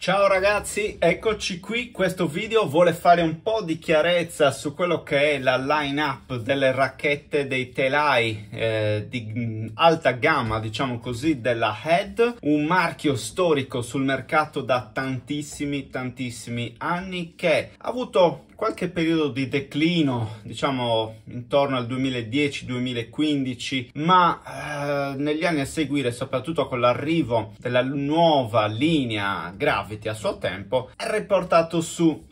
Ciao ragazzi, eccoci qui. Questo video vuole fare un po' di chiarezza su quello che è la line-up delle racchette dei telai eh, di mm, alta gamma, diciamo così, della Head, un marchio storico sul mercato da tantissimi, tantissimi anni che ha avuto qualche periodo di declino, diciamo intorno al 2010-2015, ma eh, negli anni a seguire, soprattutto con l'arrivo della nuova linea Gravity a suo tempo, è riportato su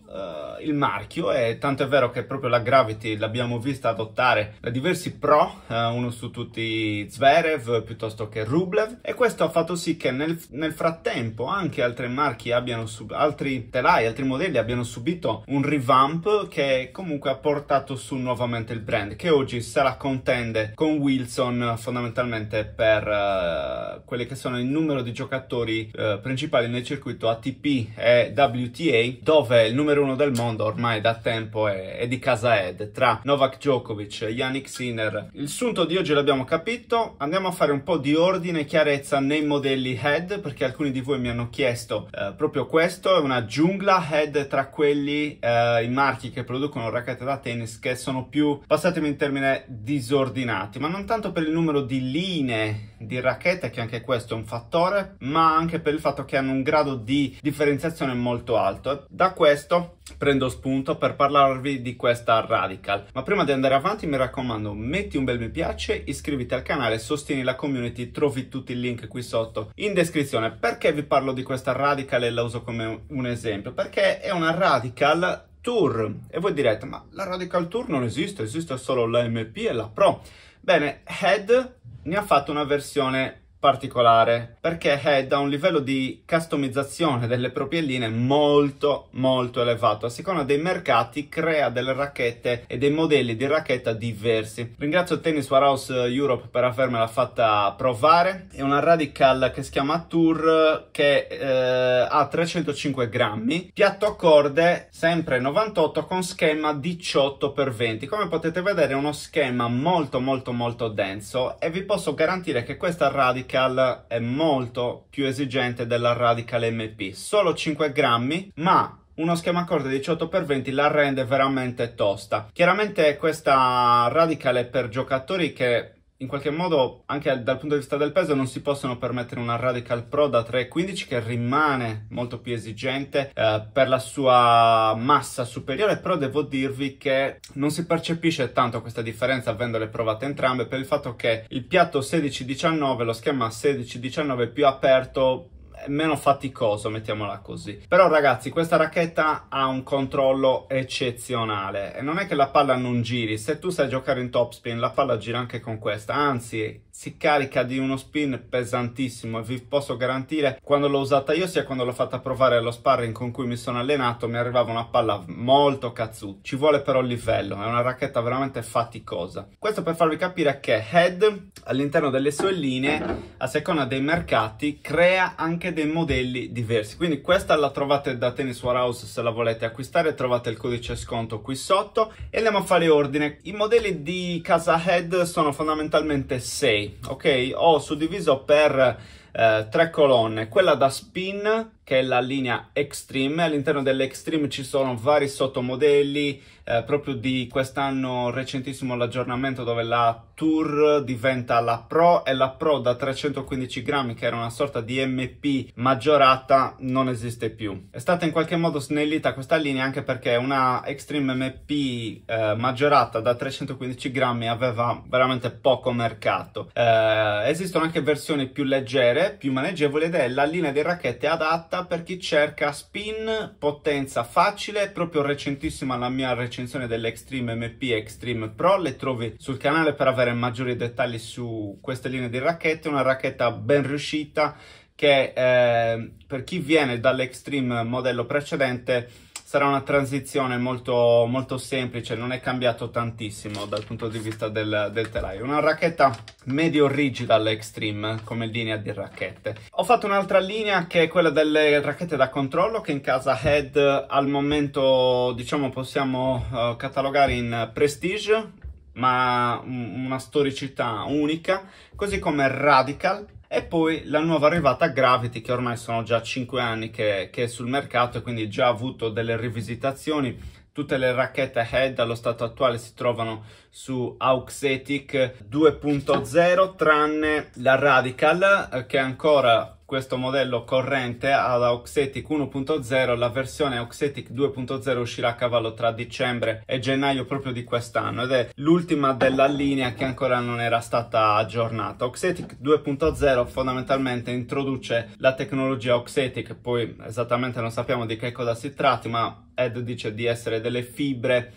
il marchio e tanto è vero che proprio la Gravity l'abbiamo vista adottare da diversi pro, uh, uno su tutti Zverev piuttosto che Rublev e questo ha fatto sì che nel, nel frattempo anche altri marchi abbiano sub- altri telai, altri modelli abbiano subito un revamp che comunque ha portato su nuovamente il brand che oggi se la contende con Wilson fondamentalmente per uh, quelli che sono il numero di giocatori principali nel circuito ATP e WTA dove il numero uno del mondo ormai da tempo è, è di casa Ed, tra Novak Djokovic e Yannick Sinner. Il sunto di oggi l'abbiamo capito, andiamo a fare un po' di ordine e chiarezza nei modelli Head, perché alcuni di voi mi hanno chiesto eh, proprio questo, è una giungla Head tra quelli, eh, i marchi che producono racchette da tennis che sono più, passatemi in termine, disordinati, ma non tanto per il numero di linee di racchette, che anche questo è un fattore, ma anche per il fatto che hanno un grado di differenziazione molto alto. Da questo prendo spunto per parlarvi di questa Radical. Ma prima di andare avanti mi raccomando, metti un bel mi piace, iscriviti al canale, sostieni la community, trovi tutti i link qui sotto in descrizione. Perché vi parlo di questa Radical e la uso come un esempio? Perché è una Radical Tour e voi direte ma la Radical Tour non esiste, esiste solo la MP e la Pro. Bene, Head ne ha fatto una versione particolare perché Head ha un livello di customizzazione delle proprie linee molto molto elevato. A seconda dei mercati crea delle racchette e dei modelli di racchetta diversi. Ringrazio Tennis Warehouse Europe per avermela fatta provare. È una Radical che si chiama Tour che eh, ha 305 grammi. Piatto corde sempre 98 con schema 18x20 come potete vedere è uno schema molto molto molto denso e vi posso garantire che questa Radical Radical è molto più esigente della Radical MP, solo 5 grammi, ma uno schema corde 18x20 la rende veramente tosta. Chiaramente questa Radical è per giocatori che in qualche modo, anche dal punto di vista del peso, non si possono permettere una Radical Pro da 3,15 che rimane molto più esigente eh, per la sua massa superiore, però devo dirvi che non si percepisce tanto questa differenza avendole provate entrambe per il fatto che il piatto 16-19, lo schema 16-19 più aperto meno faticoso, mettiamola così. Però ragazzi, questa racchetta ha un controllo eccezionale. E non è che la palla non giri, se tu sai giocare in topspin la palla gira anche con questa, anzi si carica di uno spin pesantissimo. Vi posso garantire quando l'ho usata io sia quando l'ho fatta provare allo sparring con cui mi sono allenato mi arrivava una palla molto cazzuta. Ci vuole però il livello. È una racchetta veramente faticosa. Questo per farvi capire che Head all'interno delle sue linee a seconda dei mercati crea anche dei modelli diversi. Quindi questa la trovate da Tennis Warehouse se la volete acquistare trovate il codice sconto qui sotto. E andiamo a fare ordine. I modelli di casa Head sono fondamentalmente 6 ok? Ho suddiviso per eh, tre colonne, quella da spin che è la linea Extreme, all'interno dell'Extreme ci sono vari sottomodelli, eh, proprio di quest'anno recentissimo l'aggiornamento dove la Tour diventa la Pro e la Pro da 315 grammi che era una sorta di MP maggiorata non esiste più. È stata in qualche modo snellita questa linea anche perché una Extreme MP eh, maggiorata da 315 grammi aveva veramente poco mercato. Eh, esistono anche versioni più leggere, più maneggevoli ed è la linea di racchette adatta per chi cerca spin, potenza facile, proprio recentissima la mia recensione dell'Extreme MP Extreme Pro, le trovi sul canale per avere maggiori dettagli su queste linee di racchette, una racchetta ben riuscita che eh, per chi viene dall'Extreme modello precedente sarà una transizione molto, molto semplice, non è cambiato tantissimo dal punto di vista del, del telaio. Una racchetta medio rigida all'Extreme come linea di racchette. Ho fatto un'altra linea che è quella delle racchette da controllo che in casa Head al momento diciamo possiamo uh, catalogare in Prestige ma una storicità unica, così come Radical e poi la nuova arrivata Gravity che ormai sono già 5 anni che, che è sul mercato e quindi già ha avuto delle rivisitazioni. Tutte le racchette Head allo stato attuale si trovano su Auxetic 2.0 tranne la Radical eh, che ancora questo modello corrente ad Auxetic 1.0, la versione Auxetic 2.0 uscirà a cavallo tra dicembre e gennaio proprio di quest'anno ed è l'ultima della linea che ancora non era stata aggiornata. Auxetic 2.0 fondamentalmente introduce la tecnologia Auxetic, poi esattamente non sappiamo di che cosa si tratti, ma Ed dice di essere delle fibre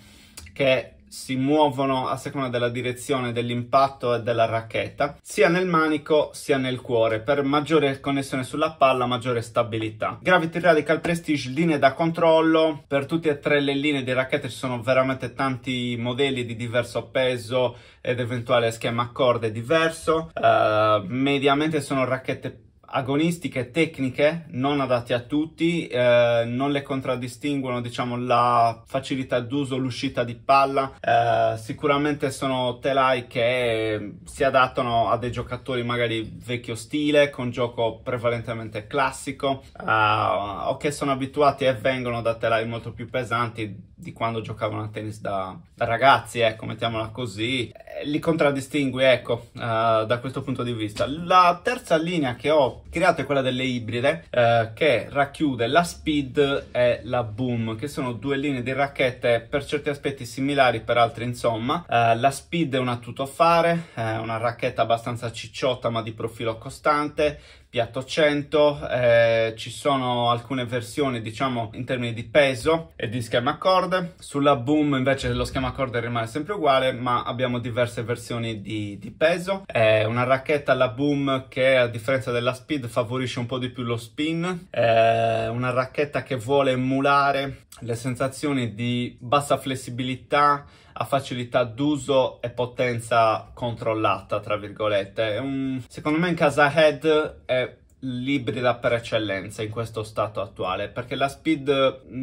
che si muovono a seconda della direzione dell'impatto e della racchetta, sia nel manico sia nel cuore, per maggiore connessione sulla palla, maggiore stabilità. Gravity Radical Prestige, linee da controllo, per tutte e tre le linee di racchette ci sono veramente tanti modelli di diverso peso ed eventuale schema corde diverso, uh, mediamente sono racchette agonistiche tecniche non adatte a tutti, eh, non le contraddistinguono diciamo la facilità d'uso, l'uscita di palla, eh, sicuramente sono telai che si adattano a dei giocatori magari vecchio stile, con gioco prevalentemente classico eh, o che sono abituati e vengono da telai molto più pesanti di quando giocavano a tennis da, da ragazzi, ecco, mettiamola così, li contraddistingue, ecco, uh, da questo punto di vista. La terza linea che ho creato è quella delle ibride, uh, che racchiude la Speed e la Boom, che sono due linee di racchette per certi aspetti similari, per altri insomma. Uh, la Speed è una tutofare, è una racchetta abbastanza cicciotta ma di profilo costante, piatto 100, eh, ci sono alcune versioni diciamo in termini di peso e di schema corde, sulla Boom invece lo schema corde rimane sempre uguale ma abbiamo diverse versioni di, di peso, è una racchetta alla Boom che a differenza della Speed favorisce un po' di più lo spin, è una racchetta che vuole emulare le sensazioni di bassa flessibilità a facilità d'uso e potenza controllata, tra virgolette. Un, secondo me in casa Head è l'ibrida per eccellenza in questo stato attuale perché la speed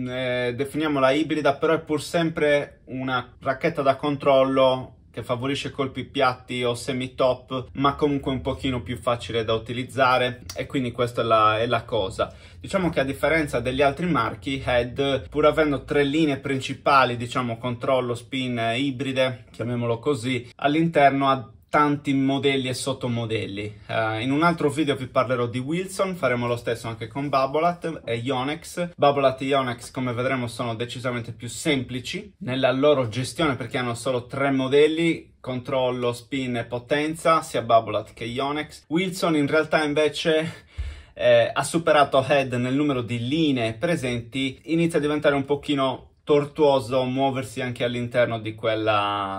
eh, definiamola ibrida però è pur sempre una racchetta da controllo che favorisce colpi piatti o semi-top, ma comunque un pochino più facile da utilizzare e quindi questa è la, è la cosa. Diciamo che a differenza degli altri marchi, Head, pur avendo tre linee principali, diciamo controllo, spin, ibride, chiamiamolo così, all'interno ha tanti modelli e sottomodelli. Uh, in un altro video vi parlerò di Wilson, faremo lo stesso anche con Babolat e Yonex. Babolat e Yonex, come vedremo, sono decisamente più semplici nella loro gestione perché hanno solo tre modelli controllo, spin e potenza, sia Babolat che Yonex. Wilson in realtà invece eh, ha superato Head nel numero di linee presenti, inizia a diventare un pochino tortuoso muoversi anche all'interno di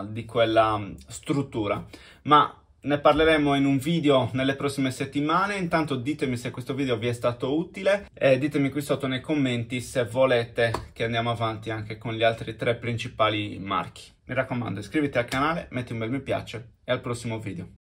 di quella struttura ma ne parleremo in un video nelle prossime settimane. Intanto ditemi se questo video vi è stato utile e ditemi qui sotto nei commenti se volete che andiamo avanti anche con gli altri tre principali marchi. Mi raccomando iscriviti al canale, metti un bel mi piace e al prossimo video.